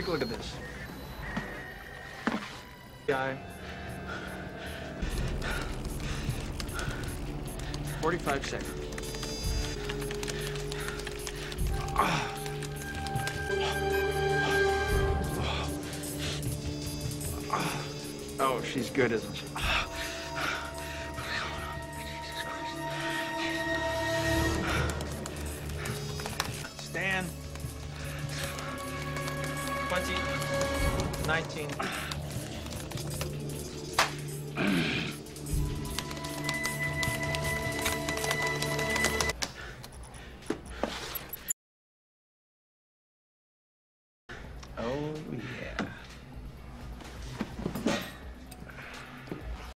Take a look at this. Guy. 45 seconds. Oh, she's good, isn't she? 20, 19. oh, yeah.